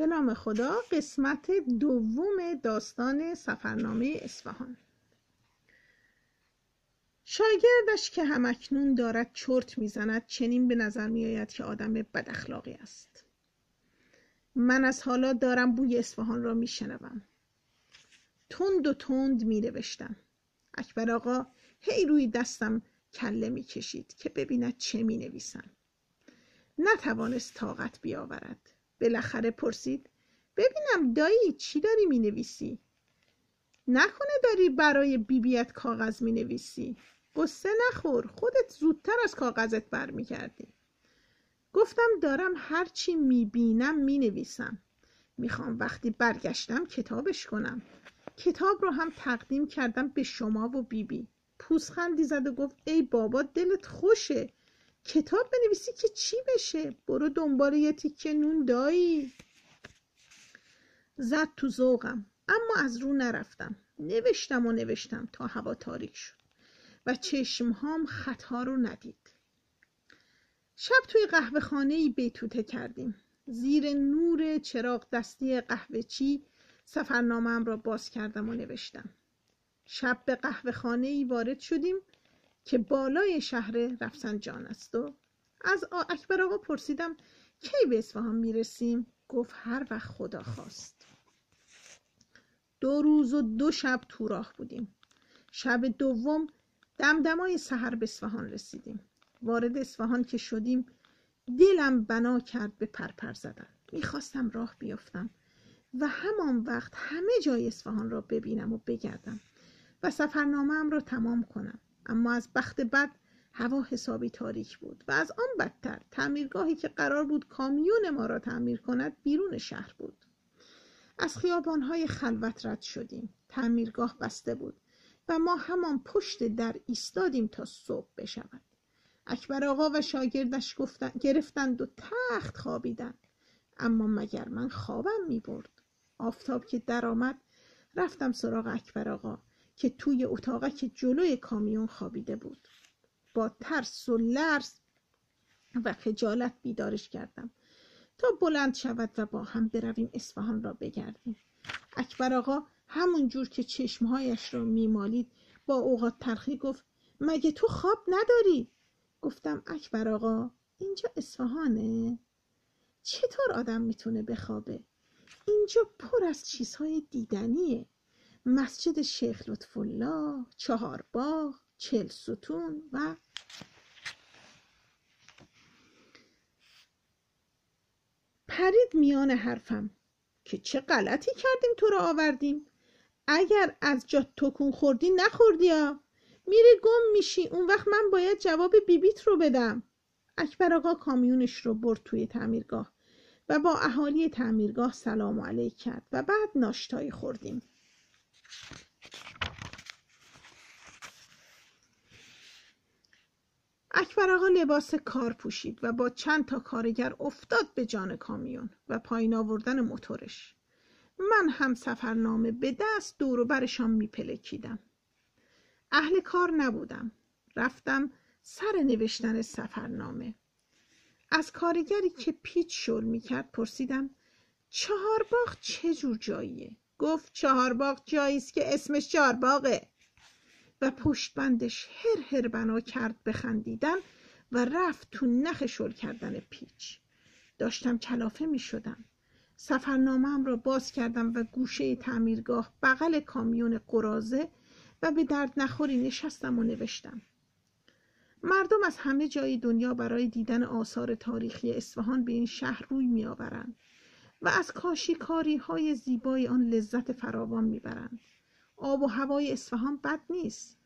به نام خدا قسمت دوم داستان سفرنامه اصفهان. شاگردش که همکنون دارد چرت می‌زند چنین به نظر میآید که آدم بد اخلاقی است. من از حالا دارم بوی اصفهان را میشنوم. تند و تند می نوشتم اکبر آقا هی روی دستم کله می کشید که ببیند چه می نویسم نتوانست طاقت بیاورد. بالاخره پرسید ببینم دایی چی داری می نویسی؟ نکنه داری برای بیبیت کاغذ می نویسی قصه نخور خودت زودتر از کاغذت بر کردی گفتم دارم هرچی می بینم می نویسم می‌خوام وقتی برگشتم کتابش کنم. کتاب رو هم تقدیم کردم به شما و بیبی. پوزخندی زد و گفت ای بابا دلت خوشه. کتاب بنویسی که چی بشه؟ برو دنبال یه تیکه نون دایی. زد تو ذوقم. اما از رو نرفتم. نوشتم و نوشتم تا هوا تاریک شد. و چشمهام خطا رو ندید. شب توی قهوه خانه ای بیتوته کردیم. زیر نور چراغ دستی قهوه چی سفرنامه را باز کردم و نوشتم. شب به قهوه خانه ای وارد شدیم که بالای شهر رفسنجان است و از اکبر آقا پرسیدم کی به اصفهان می‌رسیم؟ گفت هر وقت خدا خواست. دو روز و دو شب تو راه بودیم. شب دوم دمدمای سحر به اصفهان رسیدیم. وارد اصفهان که شدیم دلم بنا کرد به پرپر زدن. می‌خواستم راه بیفتم و همان وقت همه جای اصفهان را ببینم و بگردم و سفرنامه را تمام کنم. اما از بخت بد هوا حسابی تاریک بود و از آن بدتر تعمیرگاهی که قرار بود کامیون ما را تعمیر کند بیرون شهر بود. از خیابانهای خلوت رد شدیم. تعمیرگاه بسته بود و ما همان پشت در ایستادیم تا صبح بشود. اکبر آقا و شاگردش گفتن، گرفتند و تخت خوابیدند. اما مگر من خوابم می برد آفتاب که درآمد رفتم سراغ اکبر آقا. که توی که جلوی کامیون خوابیده بود. با ترس و لرز و خجالت بیدارش کردم. تا بلند شود و با هم برویم اصفهان را بگردیم. اکبر آقا همون جور که چشمهایش را میمالید با اوقات ترخی گفت مگه تو خواب نداری؟ گفتم اکبر آقا اینجا اصفهانه؟ چطور آدم می‌تونه بخوابه؟ اینجا پر از چیزهای دیدنیه. مسجد شیخ لطف الله چهار باغ چل ستون و پرید میان حرفم که چه غلطی کردیم تو رو آوردیم؟ اگر از جا تکون خوردی نخوردی ها. میری گم میشی. اون وقت من باید جواب بیبیت رو بدم. اکبر آقا کامیونش رو برد توی تعمیرگاه و با اهالی تعمیرگاه سلام علیک کرد و بعد ناشتایی خوردیم. اکبر آقا لباس کار پوشید و با چند تا کارگر افتاد به جان کامیون و پایین آوردن موتورش. من هم سفرنامه به دست دور و برشان میپلکیدم. اهل کار نبودم. رفتم سر نوشتن سفرنامه. از کارگری که پیچ شل می‌کرد پرسیدم چهار باغ چه جور جاییه؟ گفت چهار باغ جایی است که اسمش چهار باغه و پشت بندش هر هر بنا کرد بخندیدن و رفت تو نخ شل کردن پیچ. داشتم کلافه می شدم. سفرنامه را باز کردم و گوشه تعمیرگاه بغل کامیون قرازه و به درد نخوری نشستم و نوشتم. مردم از همه جای دنیا برای دیدن آثار تاریخی اصفهان به این شهر روی می آورند. و از کاشیکاری های زیبای آن لذت فراوان می‌برند. آب و هوای اصفهان بد نیست.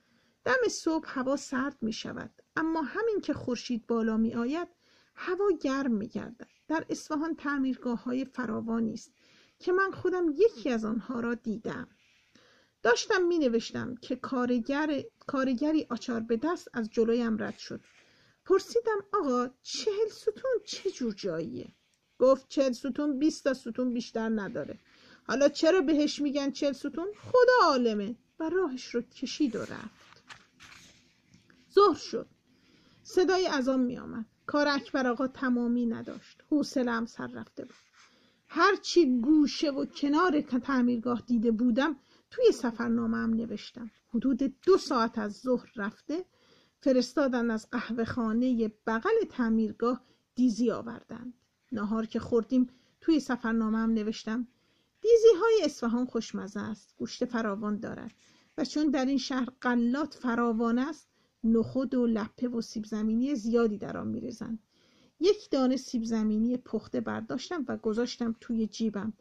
دم صبح هوا سرد می شود اما همین که خورشید بالا می آید هوا گرم می گردد در اصفهان تعمیرگاه های فراوانی است که من خودم یکی از آنها را دیدم. داشتم می نوشتم که کارگر، کارگری آچار به دست از جلویم رد شد. پرسیدم آقا چهل ستون چه جور جاییه؟ گفت چل ستون بیست تا ستون بیشتر نداره. حالا چرا بهش میگن چل ستون؟ خدا عالمه. و راهش رو کشید و رفت. ظهر شد. صدای ازام میآمد. کار اکبر آقا تمامی نداشت. حوصلهام سر رفته بود. هرچی گوشه و کنار تعمیرگاه دیده بودم توی سفرنامه هم نوشتم. حدود دو ساعت از ظهر رفته فرستادن از قهوه خانه بغل تعمیرگاه دیزی آوردند. نهار که خوردیم توی سفرنامه هم نوشتم دیزی های اصفهان خوشمزه است گوشت فراوان دارد و چون در این شهر قلات فراوان است نخود و لپه و سیب زمینی زیادی در آن میریزند. یک دانه سیب زمینی پخته برداشتم و گذاشتم توی جیبم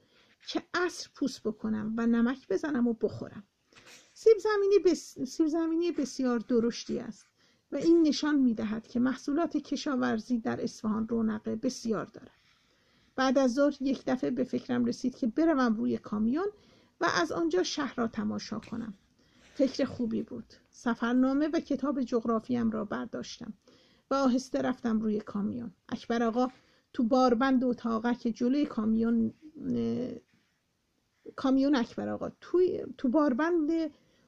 که عصر پوست بکنم و نمک بزنم و بخورم. سیب زمینی, بس... سیب زمینی بسیار درشتی است و این نشان می‌دهد که محصولات کشاورزی در اصفهان رونق بسیار دارد. بعد از ظهر یک دفعه به فکرم رسید که بروم روی کامیون و از آنجا شهر را تماشا کنم. فکر خوبی بود. سفرنامه و کتاب جغرافیم را برداشتم و آهسته رفتم روی کامیون. اکبر آقا تو باربند اتاقک جلوی کامیون کامیون اکبر آقا توی تو باربند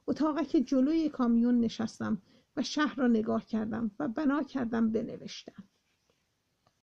اتاقک جلوی کامیون نشستم و شهر را نگاه کردم و بنا کردم بنوشتم.